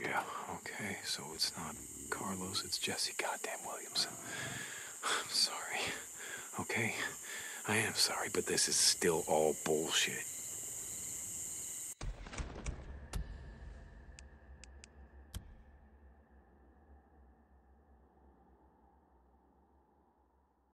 Yeah, okay, so it's not Carlos, it's Jesse Goddamn Williamson. I'm sorry. Okay? I am sorry, but this is still all bullshit.